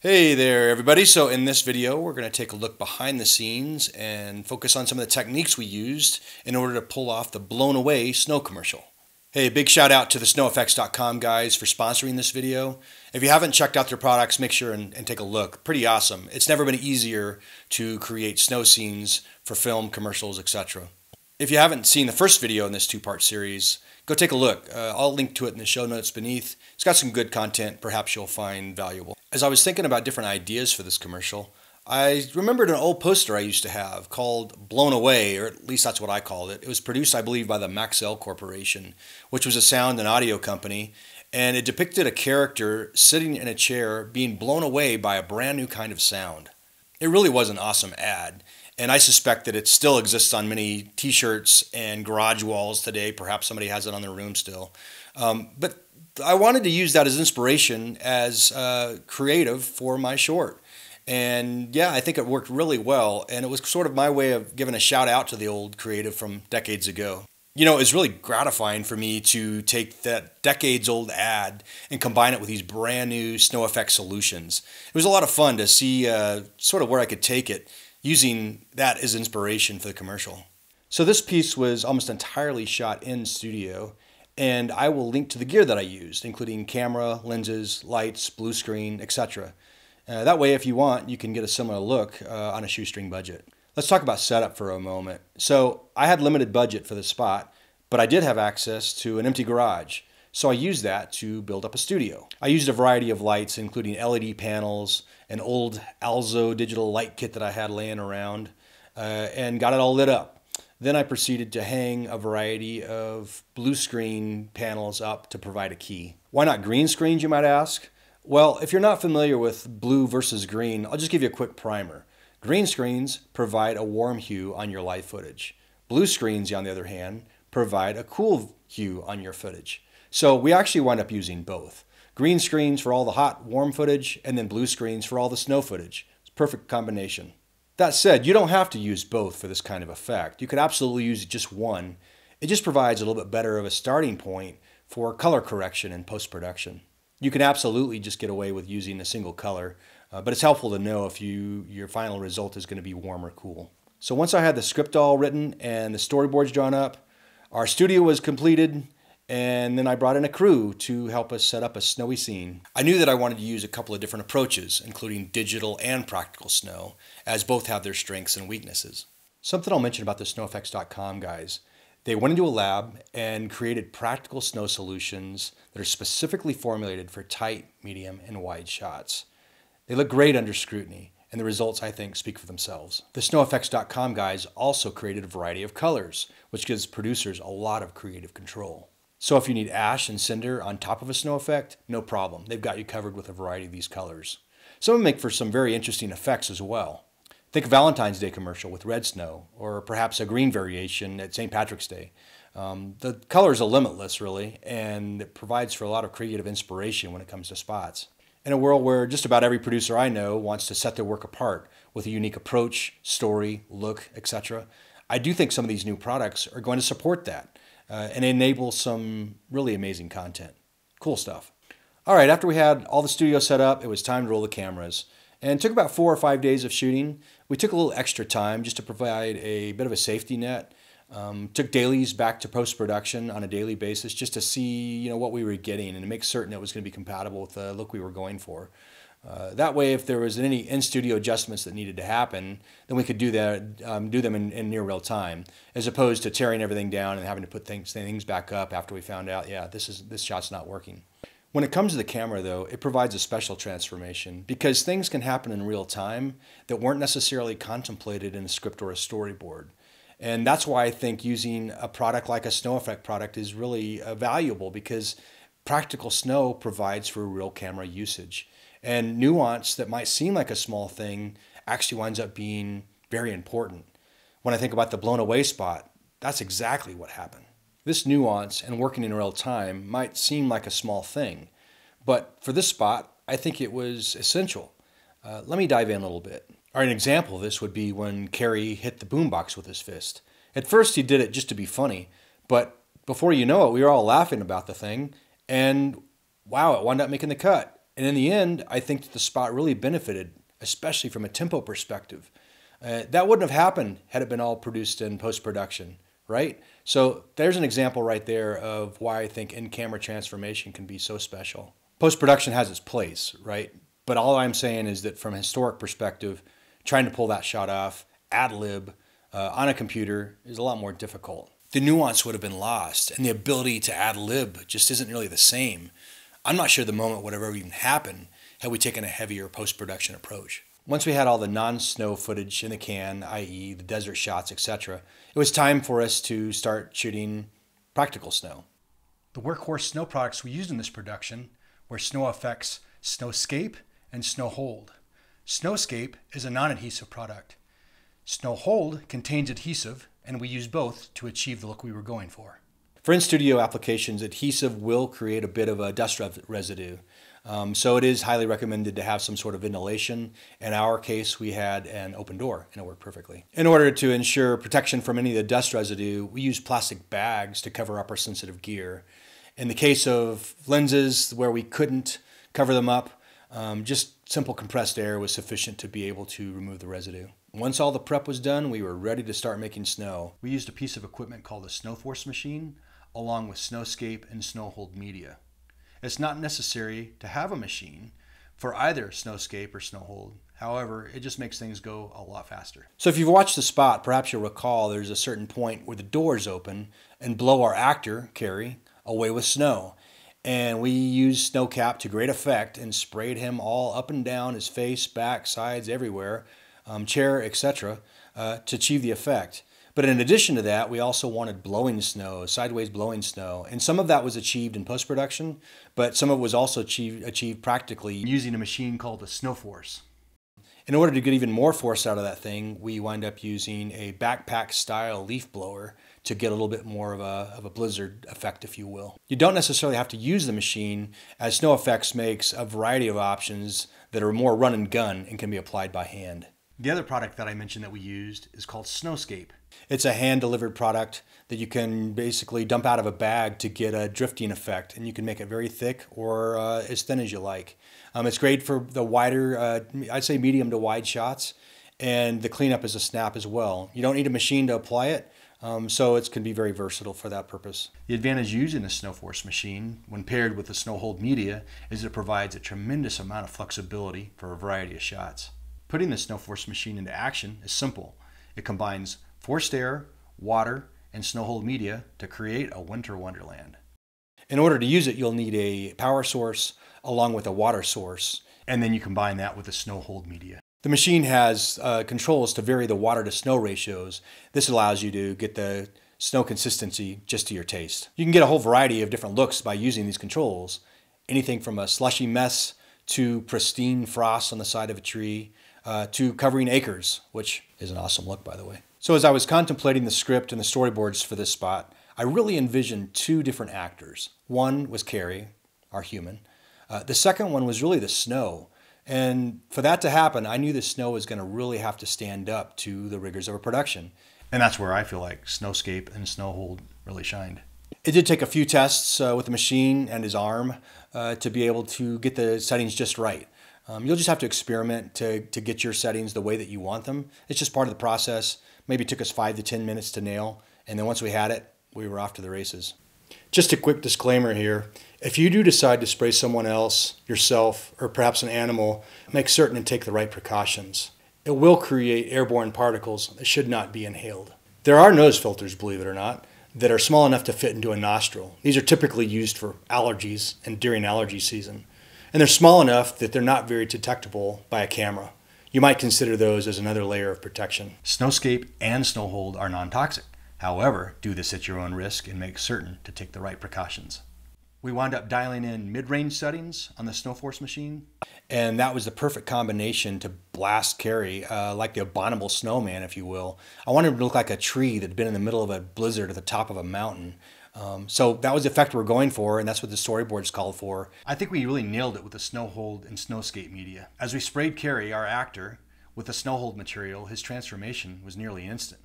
Hey there everybody. So in this video we're going to take a look behind the scenes and focus on some of the techniques we used in order to pull off the blown away snow commercial. Hey, big shout out to the snoweffects.com guys for sponsoring this video. If you haven't checked out their products, make sure and, and take a look. Pretty awesome. It's never been easier to create snow scenes for film, commercials, etc. If you haven't seen the first video in this two-part series, go take a look. Uh, I'll link to it in the show notes beneath. It's got some good content perhaps you'll find valuable. As I was thinking about different ideas for this commercial, I remembered an old poster I used to have called Blown Away, or at least that's what I called it. It was produced, I believe, by the Maxell Corporation, which was a sound and audio company, and it depicted a character sitting in a chair being blown away by a brand new kind of sound. It really was an awesome ad, and I suspect that it still exists on many t shirts and garage walls today. Perhaps somebody has it on their room still. Um, but I wanted to use that as inspiration as uh, creative for my short. And yeah, I think it worked really well. And it was sort of my way of giving a shout out to the old creative from decades ago. You know, it's really gratifying for me to take that decades old ad and combine it with these brand new snow effect solutions. It was a lot of fun to see uh, sort of where I could take it using that as inspiration for the commercial. So this piece was almost entirely shot in studio and I will link to the gear that I used, including camera, lenses, lights, blue screen, etc. Uh, that way, if you want, you can get a similar look uh, on a shoestring budget. Let's talk about setup for a moment. So I had limited budget for this spot, but I did have access to an empty garage. So I used that to build up a studio. I used a variety of lights, including LED panels, an old Alzo digital light kit that I had laying around, uh, and got it all lit up. Then I proceeded to hang a variety of blue screen panels up to provide a key. Why not green screens, you might ask? Well, if you're not familiar with blue versus green, I'll just give you a quick primer. Green screens provide a warm hue on your live footage. Blue screens, on the other hand, provide a cool hue on your footage. So we actually wind up using both. Green screens for all the hot, warm footage, and then blue screens for all the snow footage. It's a perfect combination. That said, you don't have to use both for this kind of effect. You could absolutely use just one. It just provides a little bit better of a starting point for color correction in post-production. You can absolutely just get away with using a single color, uh, but it's helpful to know if you your final result is going to be warm or cool. So once I had the script all written and the storyboards drawn up, our studio was completed and then I brought in a crew to help us set up a snowy scene. I knew that I wanted to use a couple of different approaches, including digital and practical snow, as both have their strengths and weaknesses. Something I'll mention about the snoweffects.com guys. They went into a lab and created practical snow solutions that are specifically formulated for tight, medium, and wide shots. They look great under scrutiny, and the results, I think, speak for themselves. The snoweffects.com guys also created a variety of colors, which gives producers a lot of creative control. So if you need ash and cinder on top of a snow effect, no problem. They've got you covered with a variety of these colors. Some of them make for some very interesting effects as well. Think Valentine's Day commercial with red snow, or perhaps a green variation at St. Patrick's Day. Um, the colors are limitless, really, and it provides for a lot of creative inspiration when it comes to spots. In a world where just about every producer I know wants to set their work apart with a unique approach, story, look, etc., I do think some of these new products are going to support that uh, and enable some really amazing content. Cool stuff. All right, after we had all the studio set up, it was time to roll the cameras. And took about four or five days of shooting. We took a little extra time just to provide a bit of a safety net. Um, took dailies back to post-production on a daily basis just to see you know what we were getting and to make certain it was going to be compatible with the look we were going for. Uh, that way, if there was any in-studio adjustments that needed to happen, then we could do that, um, do them in, in, near real time, as opposed to tearing everything down and having to put things, things back up after we found out, yeah, this is this shot's not working. When it comes to the camera, though, it provides a special transformation because things can happen in real time that weren't necessarily contemplated in a script or a storyboard. And that's why I think using a product like a snow effect product is really uh, valuable because practical snow provides for real camera usage. And nuance that might seem like a small thing actually winds up being very important. When I think about the blown away spot, that's exactly what happened. This nuance and working in real time might seem like a small thing, but for this spot, I think it was essential. Uh, let me dive in a little bit. An example of this would be when Kerry hit the boombox with his fist. At first, he did it just to be funny, but before you know it, we were all laughing about the thing, and wow, it wound up making the cut And in the end, I think that the spot really benefited, especially from a tempo perspective. Uh, that wouldn't have happened had it been all produced in post production, right? So there's an example right there of why I think in camera transformation can be so special. Post production has its place, right? But all I'm saying is that from a historic perspective, trying to pull that shot off ad lib uh, on a computer is a lot more difficult. The nuance would have been lost, and the ability to ad lib just isn't really the same. I'm not sure the moment would have ever even happened had we taken a heavier post production approach. Once we had all the non snow footage in the can, i.e., the desert shots, etc., it was time for us to start shooting practical snow. The workhorse snow products we used in this production were Snow Effects Snowscape and Snow Hold. Snowscape is a non adhesive product. Snow Hold contains adhesive, and we used both to achieve the look we were going for. For in studio applications, adhesive will create a bit of a dust residue. Um, so it is highly recommended to have some sort of ventilation. In our case, we had an open door and it worked perfectly. In order to ensure protection from any of the dust residue, we use plastic bags to cover up our sensitive gear. In the case of lenses where we couldn't cover them up, um, just simple compressed air was sufficient to be able to remove the residue. Once all the prep was done, we were ready to start making snow. We used a piece of equipment called a snow force machine, along with Snowscape and Snowhold media. It's not necessary to have a machine for either Snowscape or Snowhold. However, it just makes things go a lot faster. So if you've watched the spot, perhaps you'll recall there's a certain point where the doors open and blow our actor, Carrie, away with snow. And we used Snowscape to great effect and sprayed him all up and down his face, back, sides, everywhere, um, chair, etc., uh, to achieve the effect. But in addition to that, we also wanted blowing snow, sideways blowing snow. And some of that was achieved in post production, but some of it was also achieved, achieved practically using a machine called a Snowforce. In order to get even more force out of that thing, we wind up using a backpack style leaf blower to get a little bit more of a, of a blizzard effect, if you will. You don't necessarily have to use the machine, as Snow Effects makes a variety of options that are more run and gun and can be applied by hand. The other product that I mentioned that we used is called Snowscape. It's a hand delivered product that you can basically dump out of a bag to get a drifting effect, and you can make it very thick or uh, as thin as you like. Um, it's great for the wider, uh, I'd say medium to wide shots, and the cleanup is a snap as well. You don't need a machine to apply it. Um, so it can be very versatile for that purpose. The advantage using a Snowforce machine, when paired with the Snowhold media, is it provides a tremendous amount of flexibility for a variety of shots. Putting the Snowforce machine into action is simple. It combines forced air, water, and Snowhold media to create a winter wonderland. In order to use it, you'll need a power source along with a water source, and then you combine that with the Snowhold media. The machine has uh, controls to vary the water to snow ratios. This allows you to get the snow consistency just to your taste. You can get a whole variety of different looks by using these controls. Anything from a slushy mess to pristine frost on the side of a tree uh, to covering acres, which is an awesome look, by the way. So, as I was contemplating the script and the storyboards for this spot, I really envisioned two different actors. One was Carrie, our human. Uh, the second one was really the snow. And for that to happen, I knew the snow was going to really have to stand up to the rigors of a production. And that's where I feel like Snowscape and Snowhold really shined. It did take a few tests uh, with the machine and his arm uh, to be able to get the settings just right. Um, you'll just have to experiment to, to get your settings the way that you want them. It's just part of the process. Maybe it took us five to 10 minutes to nail. And then once we had it, we were off to the races. Just a quick disclaimer here. If you do decide to spray someone else, yourself, or perhaps an animal, make certain and take the right precautions. It will create airborne particles that should not be inhaled. There are nose filters, believe it or not, that are small enough to fit into a nostril. These are typically used for allergies and during allergy season and they're small enough that they're not very detectable by a camera. You might consider those as another layer of protection. Snowscape and Snowhold are non toxic. However, do this at your own risk and make certain to take the right precautions. We wound up dialing in mid range settings on the Snowforce machine, and that was the perfect combination to blast Carrie, uh, like the abominable snowman, if you will. I wanted him to look like a tree that had been in the middle of a blizzard at the top of a mountain. Um, so that was the effect we are going for, and that's what the storyboards called for. I think we really nailed it with the Snowhold and Snowscape media. As we sprayed Carrie, our actor, with the Snowhold material, his transformation was nearly instant.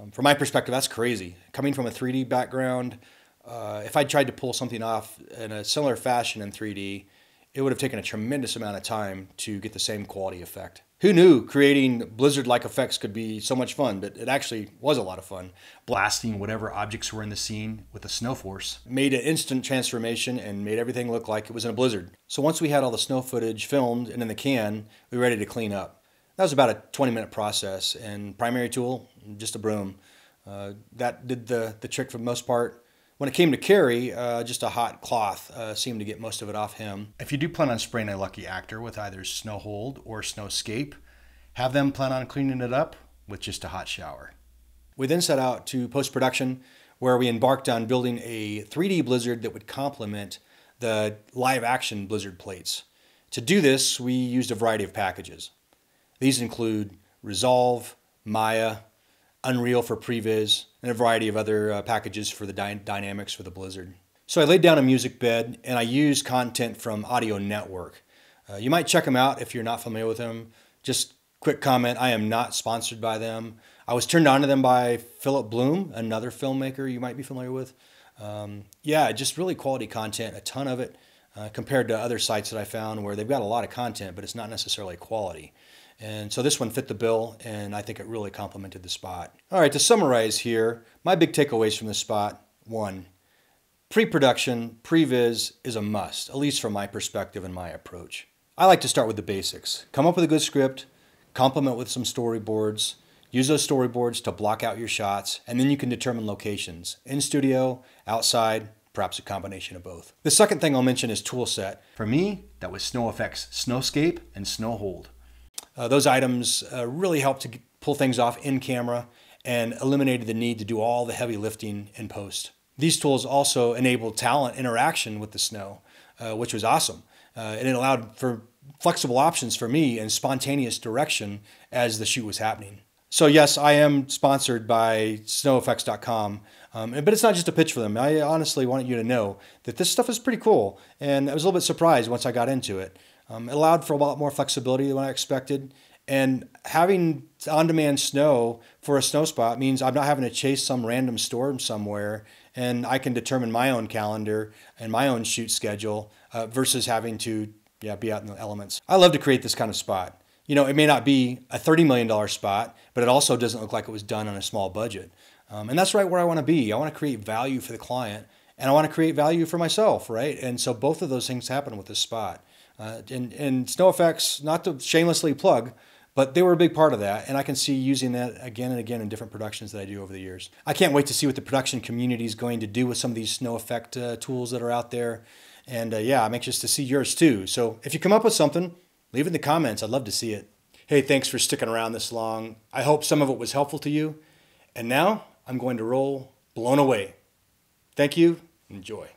Um, from my perspective, that's crazy. Coming from a 3D background, uh, if I tried to pull something off in a similar fashion in 3D, it would have taken a tremendous amount of time to get the same quality effect. Who knew creating blizzard like effects could be so much fun, but it actually was a lot of fun. Blasting whatever objects were in the scene with a snow force made an instant transformation and made everything look like it was in a blizzard. So once we had all the snow footage filmed and in the can, we were ready to clean up. That was about a 20 minute process, and primary tool, just a broom. Uh, that did the, the trick for the most part. When it came to Cary, uh, just a hot cloth uh, seemed to get most of it off him. If you do plan on spraying a lucky actor with either snow hold or snowscape, have them plan on cleaning it up with just a hot shower. We then set out to post production, where we embarked on building a 3D blizzard that would complement the live action blizzard plates. To do this, we used a variety of packages. These include Resolve, Maya, Unreal for Previs, and a variety of other uh, packages for the dy dynamics for the Blizzard. So I laid down a music bed and I used content from Audio Network. Uh, you might check them out if you're not familiar with them. Just quick comment, I am not sponsored by them. I was turned on to them by Philip Bloom, another filmmaker you might be familiar with. Um, yeah, just really quality content, a ton of it, uh, compared to other sites that I found where they've got a lot of content, but it's not necessarily quality. And so this one fit the bill, and I think it really complemented the spot. All right, to summarize here, my big takeaways from this spot one, pre production, previs is a must, at least from my perspective and my approach. I like to start with the basics. Come up with a good script, complement with some storyboards, use those storyboards to block out your shots, and then you can determine locations in studio, outside, perhaps a combination of both. The second thing I'll mention is tool set. For me, that was Snow Effects Snowscape and Snowhold. Uh, those items uh, really helped to pull things off in camera and eliminated the need to do all the heavy lifting in post. These tools also enabled talent interaction with the snow, uh, which was awesome. Uh, and it allowed for flexible options for me and spontaneous direction as the shoot was happening. So yes, I am sponsored by snoweffects.com, um, but it's not just a pitch for them. I honestly wanted you to know that this stuff is pretty cool, and I was a little bit surprised once I got into it. Um, it allowed for a lot more flexibility than I expected. And having on demand snow for a snow spot means I'm not having to chase some random storm somewhere and I can determine my own calendar and my own shoot schedule uh, versus having to yeah, be out in the elements. I love to create this kind of spot. You know, it may not be a $30 million spot, but it also doesn't look like it was done on a small budget. Um, and that's right where I want to be. I want to create value for the client and I want to create value for myself, right? And so both of those things happen with this spot. Uh, and, and Snow Effects, not to shamelessly plug, but they were a big part of that. And I can see using that again and again in different productions that I do over the years. I can't wait to see what the production community is going to do with some of these snow effect uh, tools that are out there. And uh, yeah, I'm anxious to see yours too. So if you come up with something, leave it in the comments. I'd love to see it. Hey, thanks for sticking around this long. I hope some of it was helpful to you. And now I'm going to roll blown away. Thank you. Enjoy.